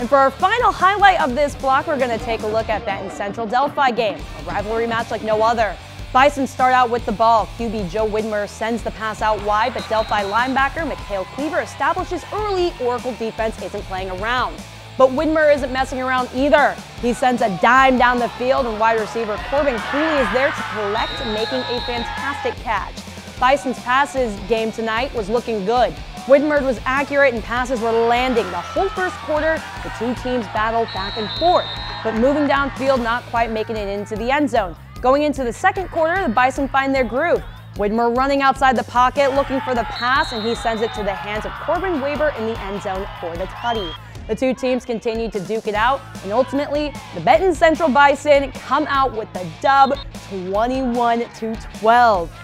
And for our final highlight of this block, we're going to take a look at Benton Central Delphi game, a rivalry match like no other. Bison start out with the ball. QB Joe Widmer sends the pass out wide, but Delphi linebacker Mikhail Cleaver establishes early Oracle defense isn't playing around. But Widmer isn't messing around either. He sends a dime down the field, and wide receiver Corbin Cooley is there to collect, making a fantastic catch. Bison's passes game tonight was looking good. Widmer was accurate and passes were landing. The whole first quarter, the two teams battled back and forth, but moving downfield, not quite making it into the end zone. Going into the second quarter, the Bison find their groove. Widmer running outside the pocket, looking for the pass, and he sends it to the hands of Corbin Weber in the end zone for the tutty. The two teams continue to duke it out, and ultimately, the Benton Central Bison come out with the dub 21 to 12.